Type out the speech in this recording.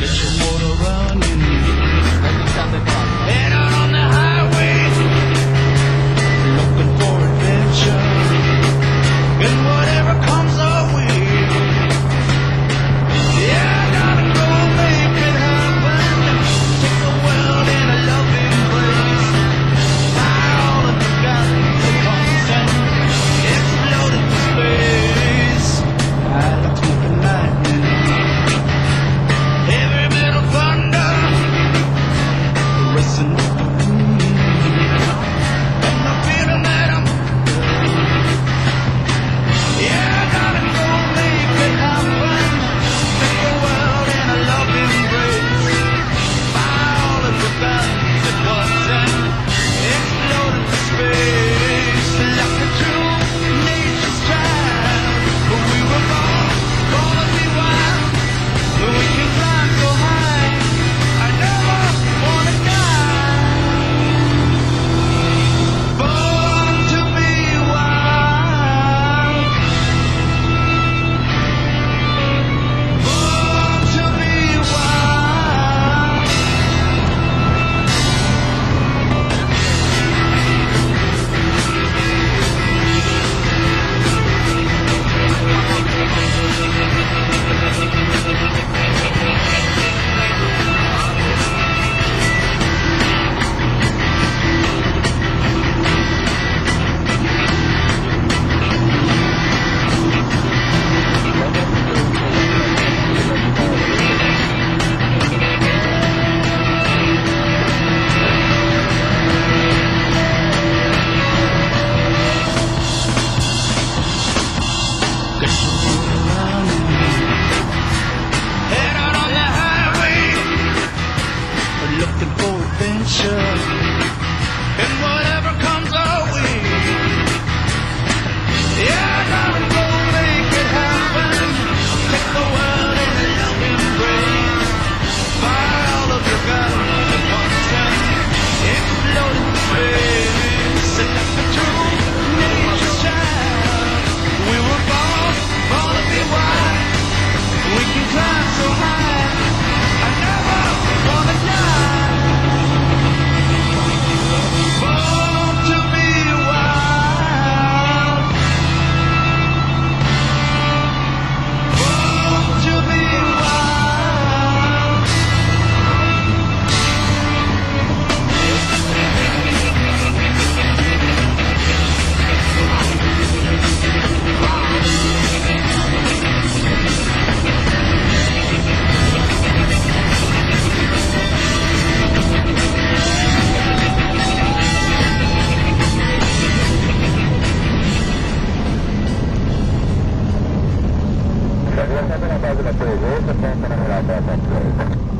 There's your water running. And Agora está na base da Peugeot, está na base da Peugeot.